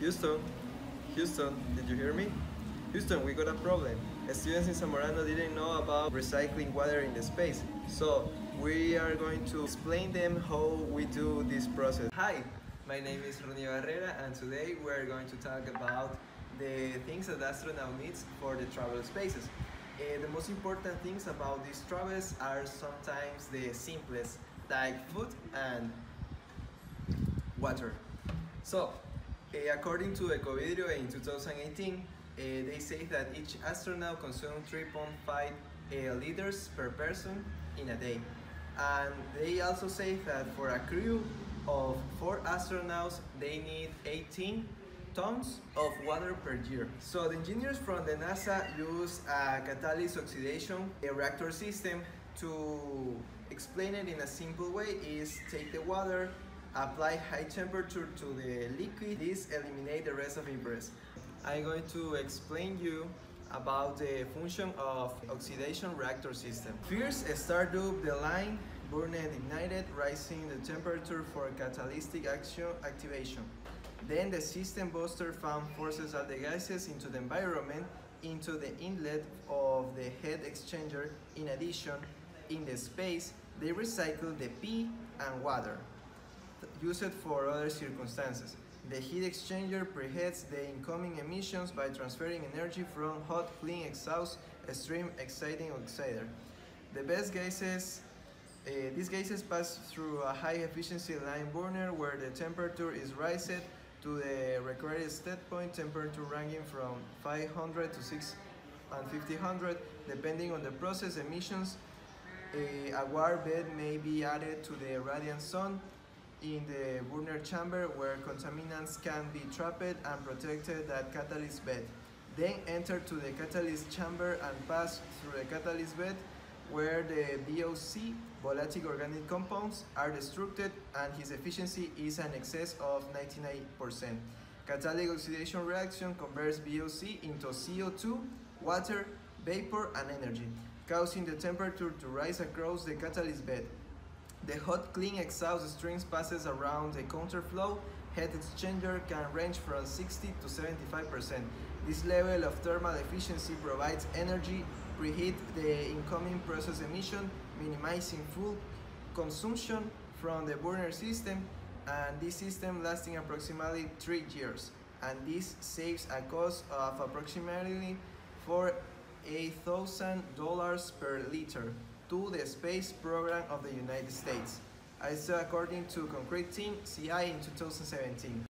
Houston, Houston, did you hear me? Houston, we got a problem. Students in Zamorano didn't know about recycling water in the space. So we are going to explain them how we do this process. Hi, my name is Ronny Barrera and today we are going to talk about the things that astronaut needs for the travel spaces. Uh, the most important things about these travels are sometimes the simplest, like food and water. So, according to Ecovidrio in 2018, uh, they say that each astronaut consumes 3.5 uh, liters per person in a day. And they also say that for a crew of four astronauts, they need 18 tons of water per year. So the engineers from the NASA use a catalyst oxidation a reactor system to explain it in a simple way is take the water, apply high temperature to the liquid, this eliminate the rest of impurity. I'm going to explain you about the function of oxidation reactor system. First, start up the line, burn and ignited, raising the temperature for catalytic action activation. Then the system booster fan forces all the gases into the environment into the inlet of the heat exchanger. In addition, in the space, they recycle the pee and water, used for other circumstances. The heat exchanger preheats the incoming emissions by transferring energy from hot clean exhaust stream exciting oxidizer. The best gases uh, these gases pass through a high efficiency line burner where the temperature is raised to the required set point temperature ranging from 500 to 650 depending on the process emissions a, water bed may be added to the radiant zone in the burner chamber where contaminants can be trapped and protected at catalyst bed. Then enter to the catalyst chamber and pass through the catalyst bed where the VOC, volatile organic compounds, are destructed and his efficiency is an excess of 99%. Catalytic oxidation reaction converts VOC into CO2, water, vapor, and energy, causing the temperature to rise across the catalyst bed. The hot clean exhaust strings passes around the counterflow. Heat exchanger can range from 60 to 75%. This level of thermal efficiency provides energy, preheat the incoming process emission, minimizing fuel consumption from the burner system, and this system lasting approximately 3 years. And this saves a cost of approximately $8,000 per liter to the space program of the United States. Also according to Concrete Team CI in 2017.